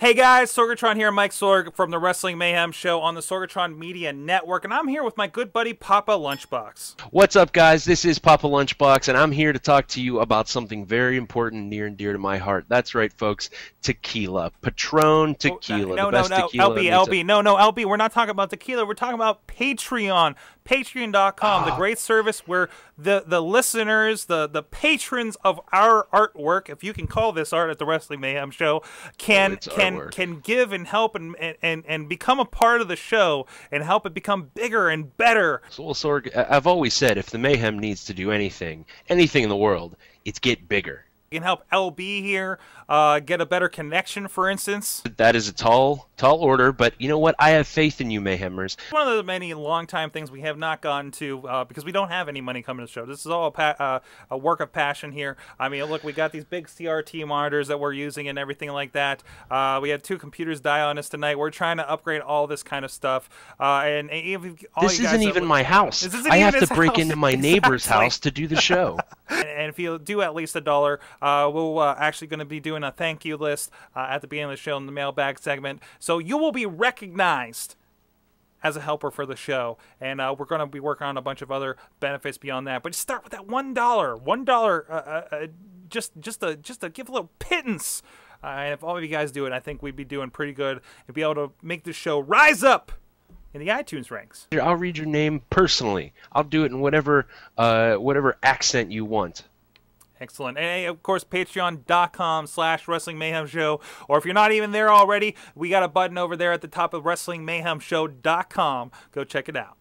Hey guys, Sorgatron here, Mike Sorg from the Wrestling Mayhem Show on the Sorgatron Media Network, and I'm here with my good buddy Papa Lunchbox. What's up, guys? This is Papa Lunchbox, and I'm here to talk to you about something very important, near and dear to my heart. That's right, folks. Tequila, Patron tequila, oh, no, the best no, no, tequila. LB, LB, no, no, LB. We're not talking about tequila. We're talking about Patreon, Patreon.com, the ah. great service where the the listeners, the the patrons of our artwork, if you can call this art at the Wrestling Mayhem Show, can it's can artwork. can give and help and, and and become a part of the show and help it become bigger and better. So, well, Sorg, I've always said if the Mayhem needs to do anything, anything in the world, it's get bigger. Can help LB here uh, get a better connection, for instance. That is a tall, tall order, but you know what? I have faith in you, Mayhemers. One of the many long-time things we have not gotten to uh, because we don't have any money coming to the show. This is all a, pa- uh, a work of passion here. I mean, look, we got these big CRT monitors that we're using and everything like that. Uh, we had two computers die on us tonight. We're trying to upgrade all this kind of stuff. Uh, and, and all This isn't even my house. This isn't I have to break house. into my neighbor's Exactly. house to do the show. And, if you do at least a dollar, uh, we're uh, actually going to be doing a thank you list uh, at the beginning of the show in the mailbag segment. So you will be recognized as a helper for the show, and uh, we're going to be working on a bunch of other benefits beyond that. But just start with that one dollar, one dollar, uh, uh, uh, just just to just to give a little pittance. Uh, and if all of you guys do it, I think we'd be doing pretty good and be able to make the show rise up in the iTunes ranks. I'll read your name personally. I'll do it in whatever, uh, whatever accent you want. Excellent. And of course, patreon.com slash Wrestling Mayhem Show. Or if you're not even there already, we got a button over there at the top of WrestlingMayhemShow.com. Go check it out.